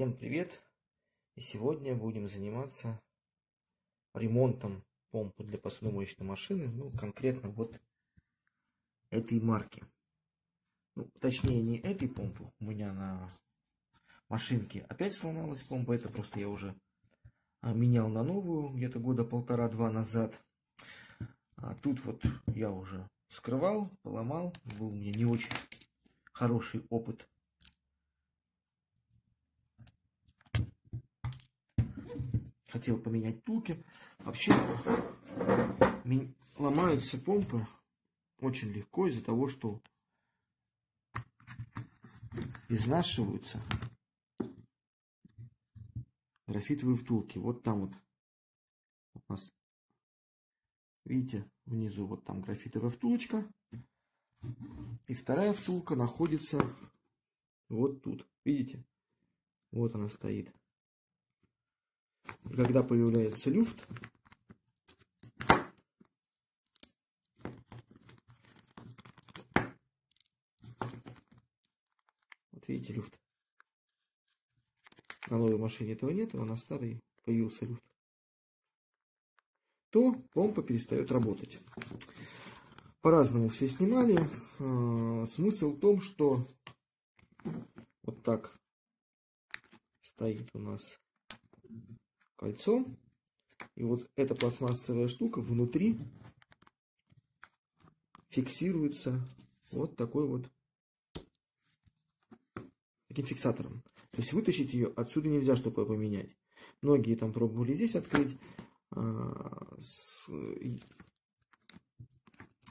Всем привет! И сегодня будем заниматься ремонтом помпы для посудомоечной машины, ну конкретно вот этой марки. Ну, точнее не этой помпы, у меня на машинке опять сломалась помпа, это просто я уже а, менял на новую где-то года полтора-два назад. А тут вот я уже скрывал, поломал, был у меня не очень хороший опыт хотел поменять тулки. Вообще ломаются помпы очень легко из-за того, что изнашиваются графитовые втулки. Вот там вот у нас, видите, внизу вот там графитовая втулочка. И вторая втулка находится вот тут. Видите? Вот она стоит когда появляется люфт, вот видите люфт. На новой машине этого нет, а на старой появился люфт. То помпа перестает работать. По-разному все снимали. А, смысл в том, что вот так стоит у нас кольцо. И вот эта пластмассовая штука внутри фиксируется вот такой вот таким фиксатором. То есть вытащить ее отсюда нельзя, чтобы ее поменять. Многие там пробовали здесь открыть. А,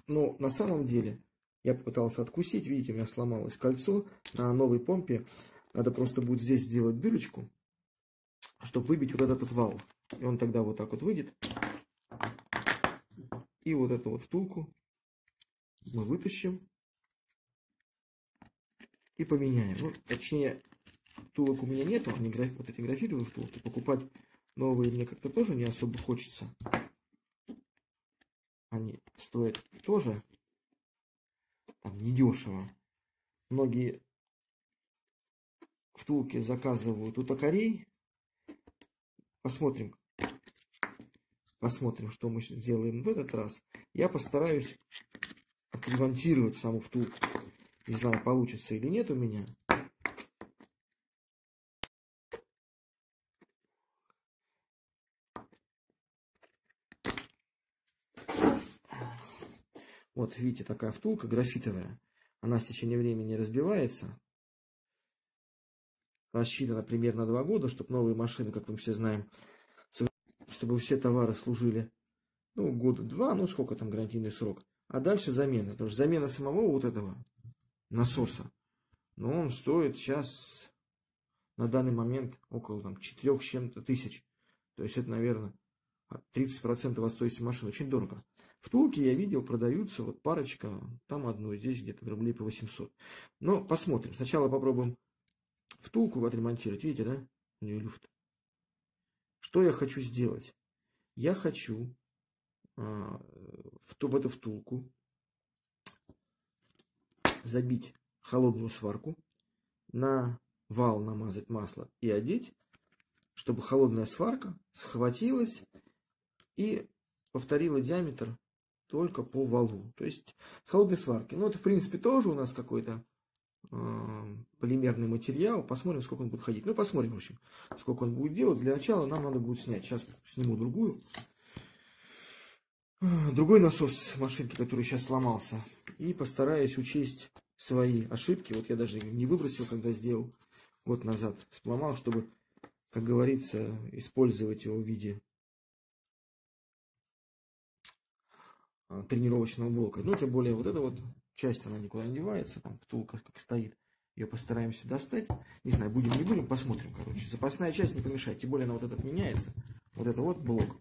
но на самом деле я попытался откусить. Видите, у меня сломалось кольцо. На новой помпе надо просто будет здесь сделать дырочку чтобы выбить вот этот вал. И он тогда вот так вот выйдет. И вот эту вот втулку мы вытащим и поменяем. Ну, точнее, втулок у меня нету, они граф... вот эти графитовые втулки. Покупать новые мне как-то тоже не особо хочется. Они стоят тоже там недешево. Многие втулки заказывают у токарей, Посмотрим. Посмотрим, что мы сделаем в этот раз. Я постараюсь отремонтировать саму втулку. Не знаю, получится или нет у меня. Вот, видите, такая втулка графитовая. Она с течением времени разбивается рассчитана примерно два года, чтобы новые машины, как мы все знаем, чтобы все товары служили, ну, года два, ну, сколько там гарантийный срок. А дальше замена. Потому что замена самого вот этого насоса, но он стоит сейчас на данный момент около там 4 с чем-то тысяч. То есть это, наверное, 30% от стоимости машины. Очень дорого. Втулки я видел, продаются, вот парочка, там одну, здесь где-то рублей по 800. Но посмотрим. Сначала попробуем втулку отремонтировать. Видите, да? У нее люфт. Что я хочу сделать? Я хочу а, в, в эту втулку забить холодную сварку, на вал намазать масло и одеть, чтобы холодная сварка схватилась и повторила диаметр только по валу. То есть с холодной сварки. Ну, это, в принципе, тоже у нас какой-то полимерный материал. Посмотрим, сколько он будет ходить. Ну, посмотрим, в общем, сколько он будет делать. Для начала нам надо будет снять. Сейчас сниму другую. Другой насос машинки, который сейчас сломался. И постараюсь учесть свои ошибки. Вот я даже не выбросил, когда сделал год назад. Сломал, чтобы, как говорится, использовать его в виде э, тренировочного блока. Ну, тем более, вот это вот часть она никуда не девается, там втулка как стоит. Ее постараемся достать. Не знаю, будем, не будем, посмотрим, короче. Запасная часть не помешает, тем более она вот этот меняется. Вот это вот блок,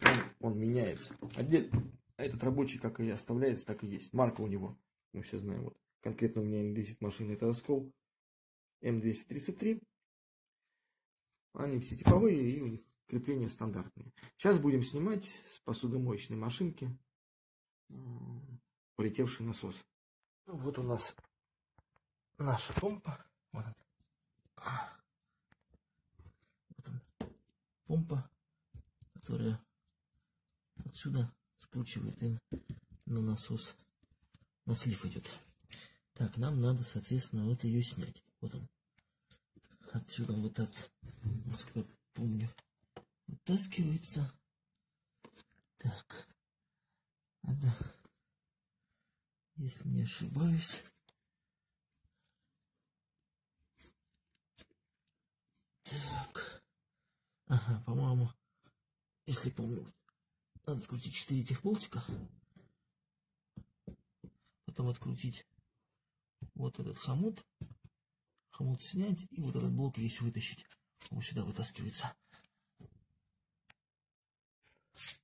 он, он меняется. Отдель, а этот рабочий, как и оставляется, так и есть. Марка у него, мы все знаем. Вот. Конкретно у меня висит машина, это Оскол М233. Они все типовые и у них крепления стандартные. Сейчас будем снимать с посудомоечной машинки полетевший насос. Ну, вот у нас наша помпа. Вот помпа, которая отсюда скручивает им на насос. На слив идет. Так, нам надо, соответственно, вот ее снять. Вот он. Отсюда вот от, насколько я помню, вытаскивается. Так. Надо, если не ошибаюсь, Так. Ага, по-моему, если помню, надо открутить 4 этих болтика. Потом открутить вот этот хомут. Хомут снять и вот этот блок весь вытащить. Он сюда вытаскивается.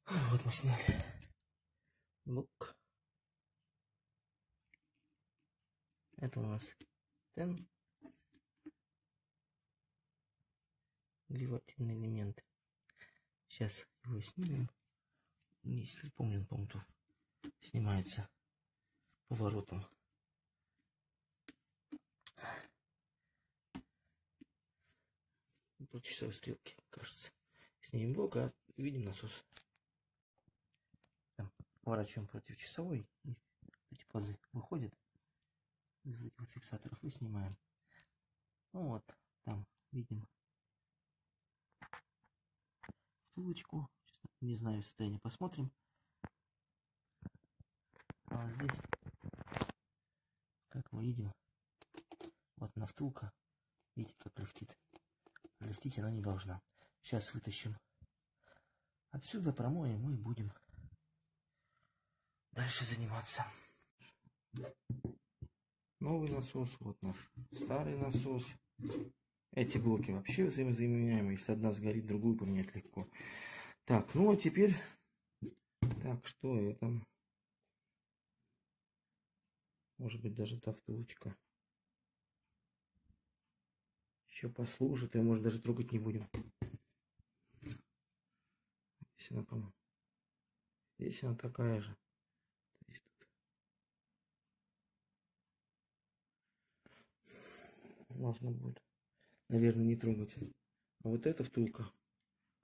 Вот мы сняли блок. Это у нас тен. Гливательный элемент. Сейчас его снимем. Если помню, по-моему, снимается поворотом. По часовой стрелке, кажется. Снимем блок, а видим насос. Там, поворачиваем против часовой. И эти пазы выходят из этих вот фиксаторов и снимаем. Ну вот, там видим втулочку. Не знаю состояние, посмотрим. А здесь, как мы видим, вот на втулка. Видите, как люфтит. Люфтить она не должна. Сейчас вытащим. Отсюда промоем и будем дальше заниматься. Новый насос, вот наш старый насос. Эти блоки вообще взаимозаменяемые. Если одна сгорит, другую поменять легко. Так, ну а теперь... Так, что это? Может быть, даже та втулочка. Еще послужит, и может даже трогать не будем. Здесь она, по Здесь она такая же. Здесь тут. Можно будет наверное, не трогать. А вот эта втулка,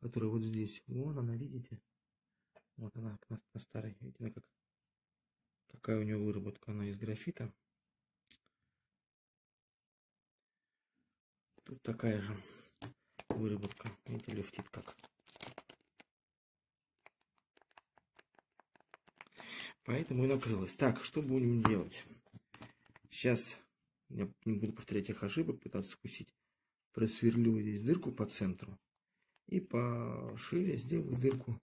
которая вот здесь, вон она, видите? Вот она на, на старой, видите, как, какая у нее выработка, она из графита. Тут такая же выработка, видите, люфтит как. Поэтому и накрылась. Так, что будем делать? Сейчас я не буду повторять их ошибок, пытаться скусить просверлю здесь дырку по центру и пошире сделаю дырку.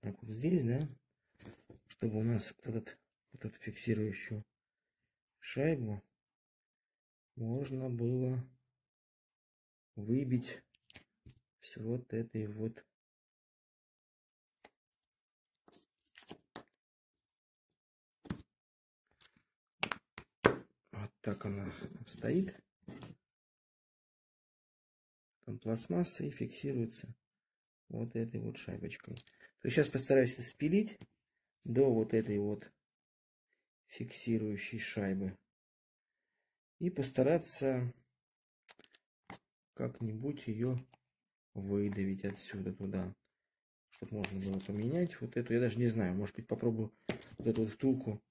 Так вот здесь, да, чтобы у нас вот, этот, вот фиксирующую шайбу можно было выбить с вот этой вот так она стоит. Там пластмасса и фиксируется вот этой вот шайбочкой. То есть сейчас постараюсь это спилить до вот этой вот фиксирующей шайбы. И постараться как-нибудь ее выдавить отсюда туда. Чтобы можно было поменять вот эту. Я даже не знаю, может быть попробую вот эту вот втулку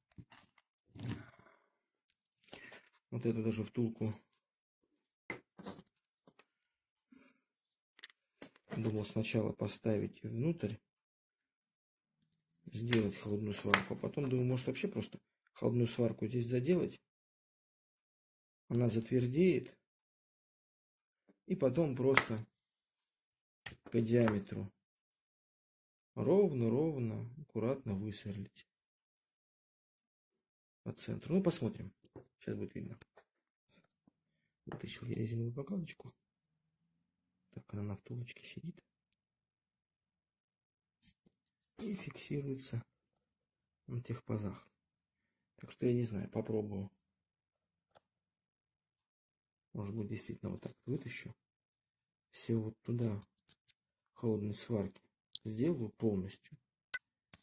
вот эту даже втулку. Думал сначала поставить внутрь, сделать холодную сварку, а потом думаю, может вообще просто холодную сварку здесь заделать. Она затвердеет. И потом просто по диаметру ровно-ровно, аккуратно высверлить по центру. Ну, посмотрим. Сейчас будет видно. Вытащил я резиновую прокладочку. Так, она на втулочке сидит. И фиксируется на тех пазах. Так что я не знаю, попробую. Может быть, действительно вот так вытащу. Все вот туда холодной сварки сделаю полностью.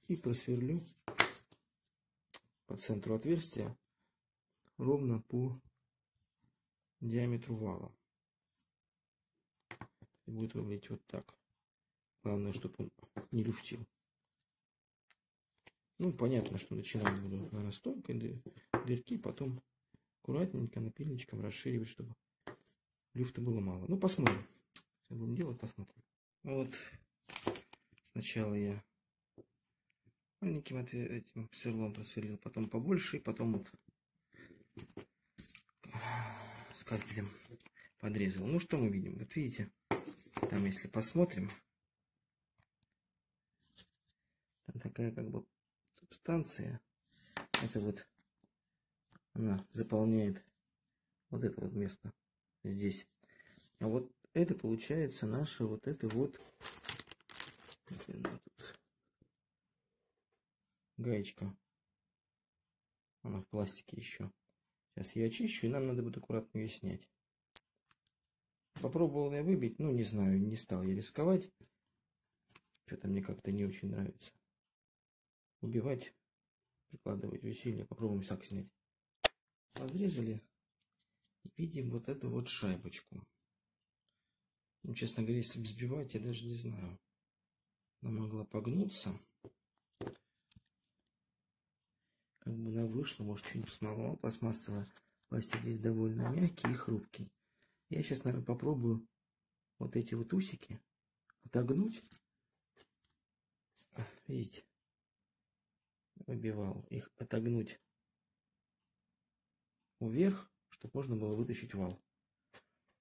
И просверлю по центру отверстия ровно по диаметру вала. и будет выглядеть вот так. Главное, чтобы он не люфтил. Ну, понятно, что начинать буду, наверное, с тонкой дырки, потом аккуратненько напильничком расширивать, чтобы люфта было мало. Ну, посмотрим. Что будем делать, посмотрим. Вот. Сначала я маленьким этим сверлом просверлил, потом побольше, потом вот скальпелем подрезал. Ну, что мы видим? Вот видите, там, если посмотрим, там такая как бы субстанция. Это вот она заполняет вот это вот место здесь. А вот это получается наша вот это вот гаечка. Она в пластике еще. Сейчас я очищу, и нам надо будет аккуратно ее снять. Попробовал я выбить, ну не знаю, не стал я рисковать. Что-то мне как-то не очень нравится. Убивать, прикладывать усилия. Попробуем так снять. Подрезали. И видим вот эту вот шайбочку. Ну, честно говоря, если взбивать, я даже не знаю. Она могла погнуться. Как бы она вышла, может, что-нибудь сломала. Пластмассовая пластик здесь довольно мягкий и хрупкий. Я сейчас, наверное, попробую вот эти вот усики отогнуть. Видите? Выбивал их отогнуть вверх, чтобы можно было вытащить вал.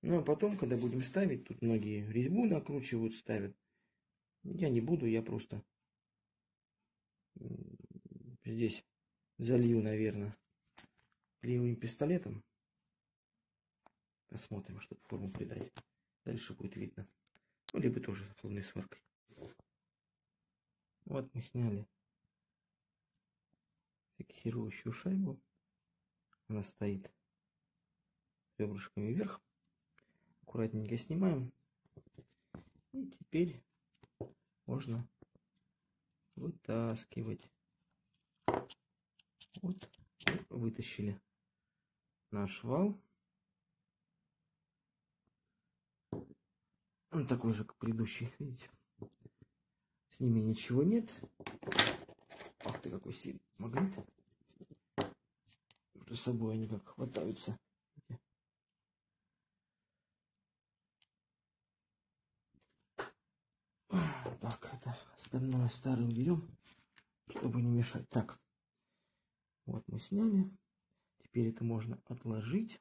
Ну а потом, когда будем ставить, тут многие резьбу накручивают, ставят. Я не буду, я просто здесь залью, наверное, клеевым пистолетом. Посмотрим, чтобы форму придать. Дальше будет видно. Ну, либо тоже холодной сваркой. Вот мы сняли фиксирующую шайбу. Она стоит ребрышками вверх. Аккуратненько снимаем. И теперь можно вытаскивать. Вот, вытащили наш вал. Он такой же, как предыдущий, видите. С ними ничего нет. Ах ты, какой сильный магнит. Между собой они как хватаются. Так, это остальное старое уберем, чтобы не мешать. Так, вот мы сняли. Теперь это можно отложить.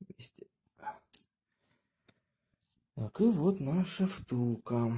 Вместе. Так, и вот наша втулка.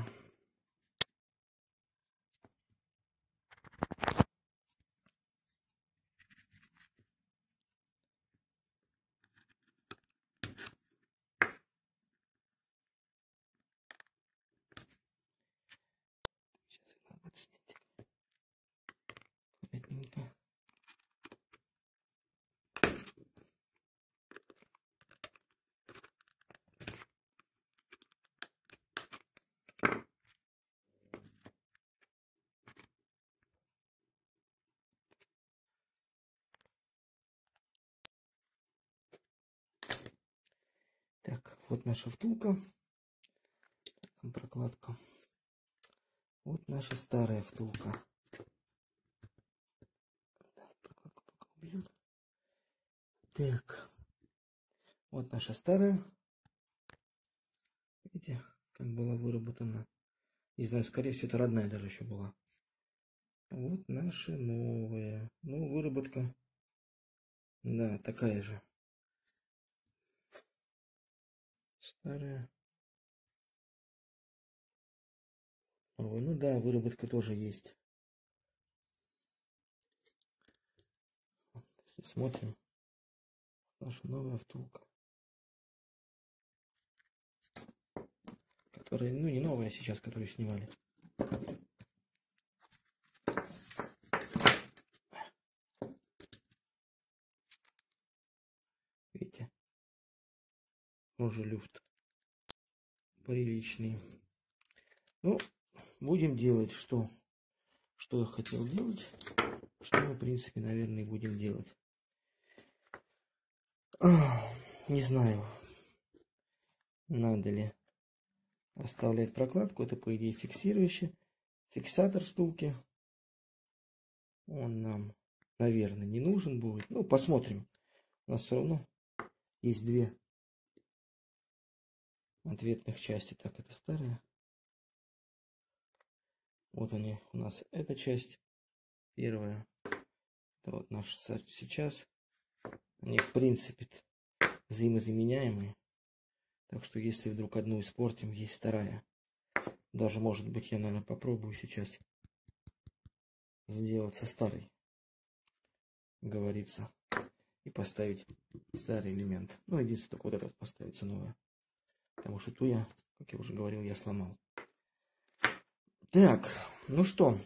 Вот наша втулка. Там прокладка. Вот наша старая втулка. Так, прокладку пока уберем. Так. Вот наша старая. Видите, как была выработана. Не знаю, скорее всего, это родная даже еще была. Вот наша новая. Ну, выработка. Да, такая же. Старая. Ой, ну да, выработка тоже есть. Если смотрим, наша новая втулка. Которая, ну не новая сейчас, которую снимали. Тоже люфт приличный. Ну, будем делать, что, что я хотел делать. Что мы, в принципе, наверное, будем делать. Не знаю. надо ли оставлять прокладку. Это, по идее, фиксирующий. Фиксатор стулки. Он нам, наверное, не нужен будет. Ну, посмотрим. У нас все равно есть две ответных части. Так, это старая. Вот они у нас эта часть. Первая. Это вот наш сейчас. Они, в принципе, взаимозаменяемые. Так что, если вдруг одну испортим, есть вторая. Даже, может быть, я, наверное, попробую сейчас сделать со старой. Говорится. И поставить старый элемент. Ну, единственное, только вот этот поставится новое. Потому что ту я, как я уже говорил, я сломал. Так, ну что.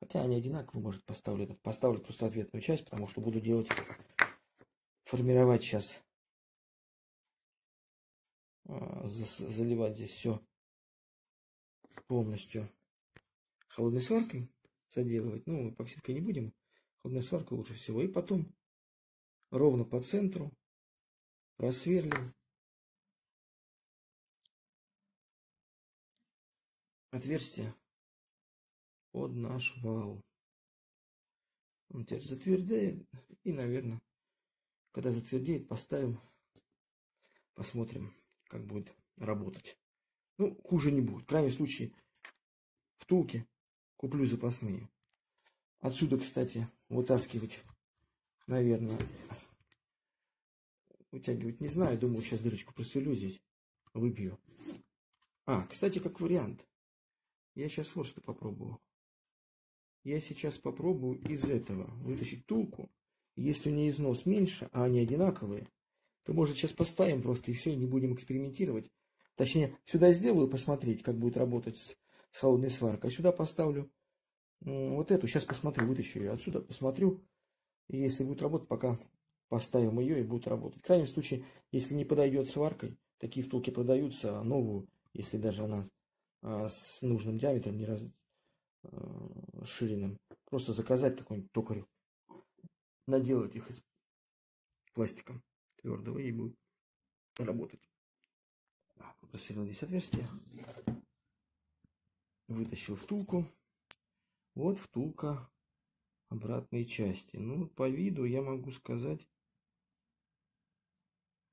Хотя они одинаковые, может, поставлю этот. Поставлю просто ответную часть, потому что буду делать, формировать сейчас, а, заливать здесь все полностью холодной сваркой, заделывать. Ну, эпоксидкой не будем. Холодная сварка лучше всего. И потом ровно по центру просверлим отверстие под наш вал. Он теперь затвердеет. И, наверное, когда затвердеет, поставим, посмотрим, как будет работать. Ну, хуже не будет. В крайнем случае, втулки куплю запасные. Отсюда, кстати, вытаскивать, наверное, вытягивать не знаю. Думаю, сейчас дырочку просверлю здесь, выбью. А, кстати, как вариант. Я сейчас вот что попробую. Я сейчас попробую из этого вытащить тулку. Если у нее износ меньше, а они одинаковые, то, может, сейчас поставим просто и все, и не будем экспериментировать. Точнее, сюда сделаю посмотреть, как будет работать с, с холодной сваркой. А сюда поставлю вот эту. Сейчас посмотрю, вытащу ее отсюда, посмотрю. И если будет работать, пока поставим ее и будет работать. В крайнем случае, если не подойдет сваркой, такие втулки продаются, а новую, если даже она с нужным диаметром, не раз а, ширинным. Просто заказать какой-нибудь токарю. Наделать их из пластика твердого и будет работать. Просверлил здесь отверстие. Вытащил втулку. Вот втулка обратной части. Ну, по виду я могу сказать,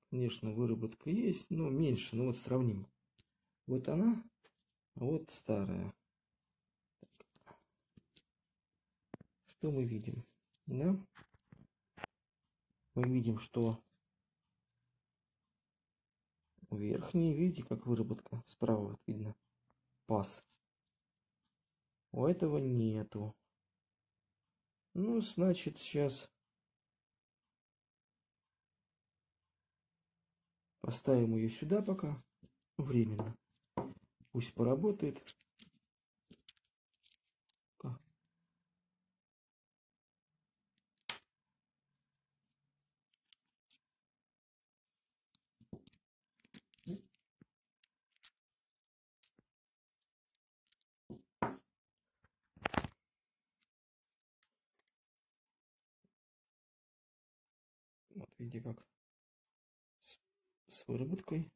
конечно, выработка есть, но меньше. Ну, вот сравним. Вот она вот старая. Что мы видим? Да? Мы видим, что верхний, видите, как выработка справа вот видно. Паз. У этого нету. Ну, значит, сейчас поставим ее сюда пока временно. Пусть поработает. Вот видите как с, с выработкой.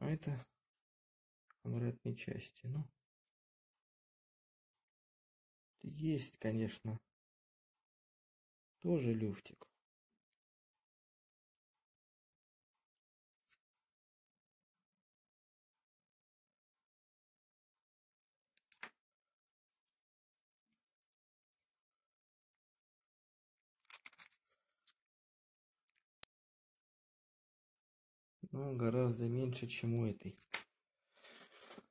А это обратной части. Ну, есть, конечно, тоже люфтик. Но гораздо меньше, чем у этой.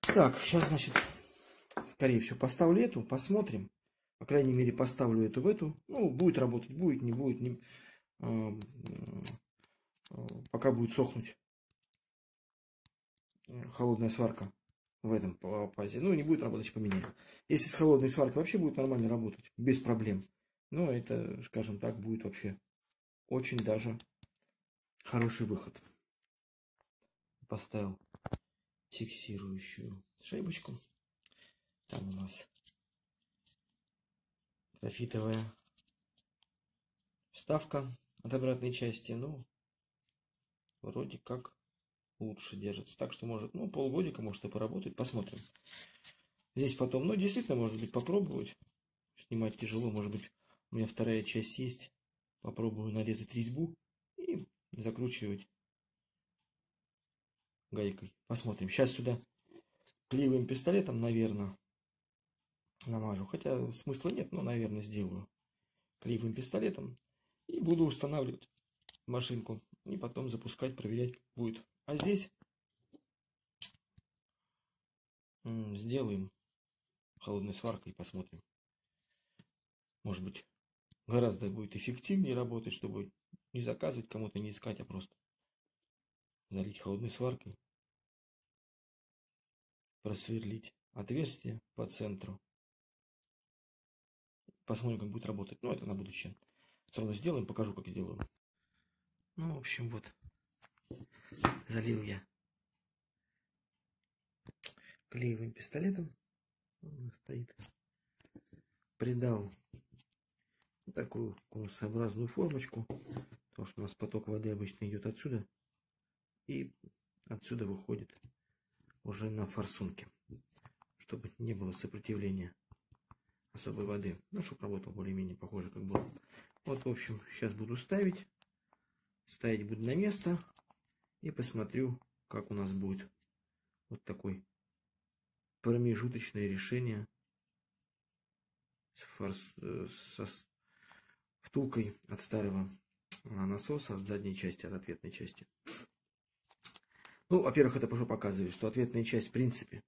Так, сейчас, значит, скорее всего, поставлю эту, посмотрим. По крайней мере, поставлю эту в эту. Ну, будет работать, будет, не будет. Не, э, э, пока будет сохнуть холодная сварка в этом пазе. Ну, не будет работать, поменяю. Если с холодной сваркой вообще будет нормально работать, без проблем. Но это, скажем так, будет вообще очень даже хороший выход поставил фиксирующую шайбочку. Так, Там у нас графитовая вставка от обратной части. Ну, вроде как лучше держится. Так что может, ну, полгодика может и поработать. Посмотрим. Здесь потом, ну, действительно, может быть, попробовать. Снимать тяжело, может быть, у меня вторая часть есть. Попробую нарезать резьбу и закручивать гайкой. Посмотрим. Сейчас сюда клеевым пистолетом, наверное, намажу. Хотя смысла нет, но, наверное, сделаю клеевым пистолетом. И буду устанавливать машинку. И потом запускать, проверять будет. А здесь сделаем холодной сваркой и посмотрим. Может быть, гораздо будет эффективнее работать, чтобы не заказывать кому-то, не искать, а просто залить холодной сваркой, просверлить отверстие по центру. Посмотрим, как будет работать. Ну, это на будущее. Все равно сделаем, покажу, как сделаю. Ну, в общем, вот. Залил я клеевым пистолетом. Он стоит. Придал такую конусообразную формочку. Потому что у нас поток воды обычно идет отсюда. И отсюда выходит уже на форсунке. Чтобы не было сопротивления особой воды. Ну, чтобы работал более-менее похоже, как было. Вот, в общем, сейчас буду ставить. Ставить буду на место. И посмотрю, как у нас будет вот такой промежуточное решение с, форс, э, со втулкой от старого насоса от задней части, от ответной части. Ну, во-первых, это уже показывает, что ответная часть, в принципе,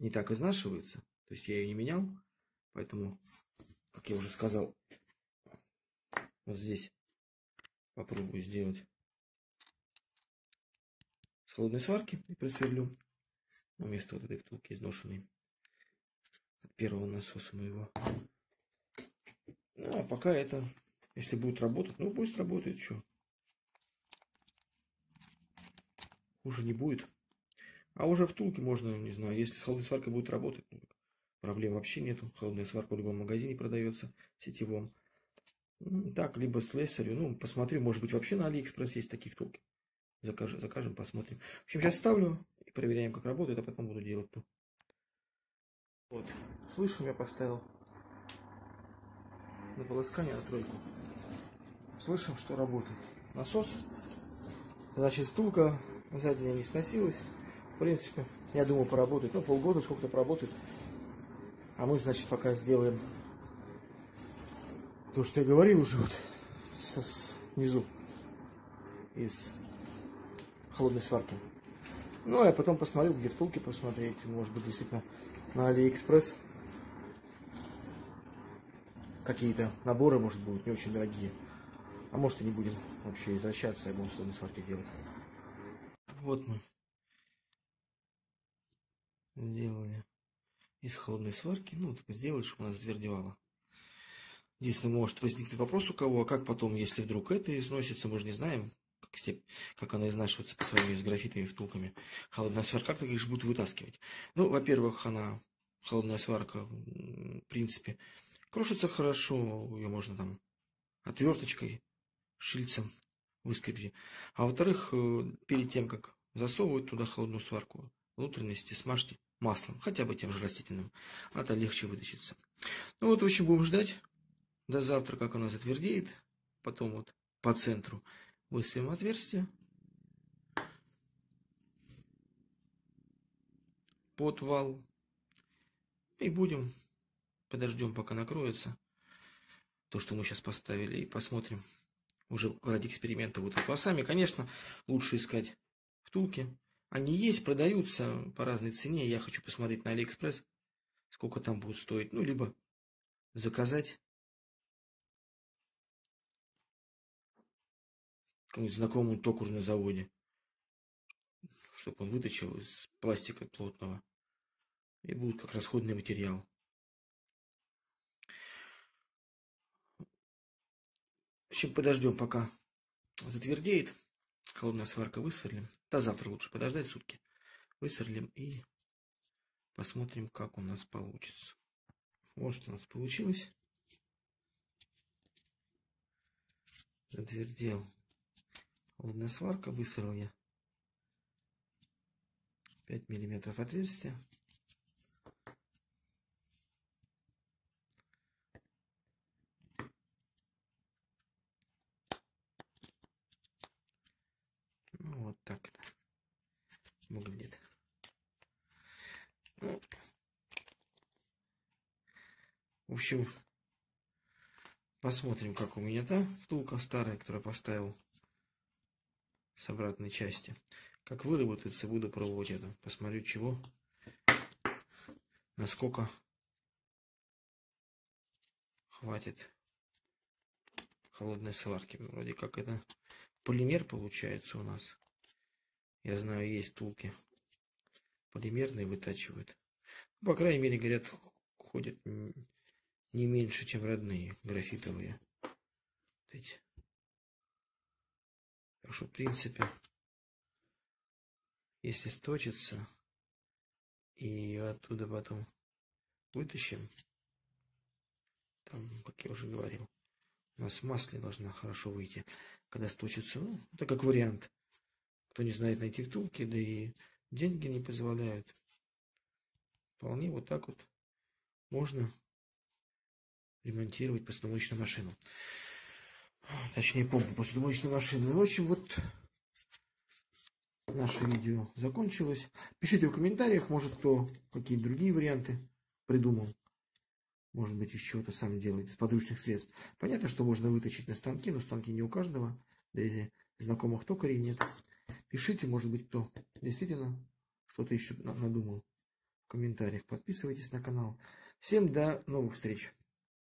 не так изнашивается. То есть я ее не менял. Поэтому, как я уже сказал, вот здесь попробую сделать с холодной сварки и просверлю вместо вот этой втулки изношенной первого насоса моего. Ну, а пока это, если будет работать, ну пусть работает, что. Хуже не будет. А уже втулки можно, не знаю, если с холодной сваркой будет работать, ну, проблем вообще нету. Холодная сварка в любом магазине продается, сетевом. Так, либо слесарю. Ну, посмотрю, может быть, вообще на Алиэкспресс есть такие втулки. Закажем, закажем, посмотрим. В общем, сейчас ставлю и проверяем, как работает, а потом буду делать ту. Вот, слышим, я поставил на полоскание на тройку. Слышим, что работает насос. Значит, втулка сзади не сносилась. В принципе, я думаю, поработает. Ну, полгода сколько-то поработает. А мы, значит, пока сделаем то, что я говорил уже вот со, снизу из холодной сварки. Ну, а я потом посмотрю, где втулки посмотреть. Может быть, действительно, на Алиэкспресс какие-то наборы, может, будут не очень дорогие. А может, и не будем вообще извращаться, я будем холодной сварки делать. Вот мы сделали из холодной сварки. Ну, так сделать, чтобы она затвердевала. Единственное, может возникнуть вопрос у кого, а как потом, если вдруг это износится, мы же не знаем, как, степ... как она изнашивается по сравнению с графитовыми втулками. Холодная сварка, как их же будут вытаскивать? Ну, во-первых, она, холодная сварка, в принципе, крошится хорошо, ее можно там отверточкой, шильцем выскребти. А во-вторых, э, перед тем, как засовывать туда холодную сварку, внутренности смажьте маслом, хотя бы тем же растительным, а то легче вытащится. Ну вот, в общем, будем ждать до завтра, как она затвердеет. Потом вот по центру выставим отверстие. Под вал. И будем, подождем, пока накроется то, что мы сейчас поставили, и посмотрим уже ради эксперимента вот эту. А сами, конечно, лучше искать втулки. Они есть, продаются по разной цене. Я хочу посмотреть на Алиэкспресс, сколько там будет стоить. Ну, либо заказать какому-нибудь знакомому токарю на заводе, чтобы он выточил из пластика плотного. И будет как расходный материал. В общем, подождем, пока затвердеет. Холодная сварка высверлим. До завтра лучше подождать сутки. Высверлим и Посмотрим, как у нас получится. Вот что у нас получилось. Затвердел. Холодная сварка. Высорил я 5 миллиметров отверстия. Ну, вот так это выглядит. Ну, в общем, посмотрим, как у меня та втулка старая, которую поставил с обратной части. Как выработается, буду пробовать это. Посмотрю, чего, насколько хватит холодной сварки. Вроде как это полимер получается у нас. Я знаю, есть тулки полимерные вытачивают. По крайней мере, говорят, ходят не меньше, чем родные графитовые. Эти. Так что, в принципе, если сточится, и оттуда потом вытащим, там, как я уже говорил, у нас масле должна хорошо выйти, когда сточится. Ну, это как вариант. Кто не знает найти втулки, да и деньги не позволяют. Вполне вот так вот можно ремонтировать посудомоечную машину. Точнее, помпу посудомоечной машины. В общем, вот наше видео закончилось. Пишите в комментариях, может, кто какие другие варианты придумал. Может быть, еще чего-то сам делает из подручных средств. Понятно, что можно вытащить на станке, но станки не у каждого. Да и знакомых токарей нет. Пишите, может быть, кто действительно что-то еще надумал в комментариях. Подписывайтесь на канал. Всем до новых встреч!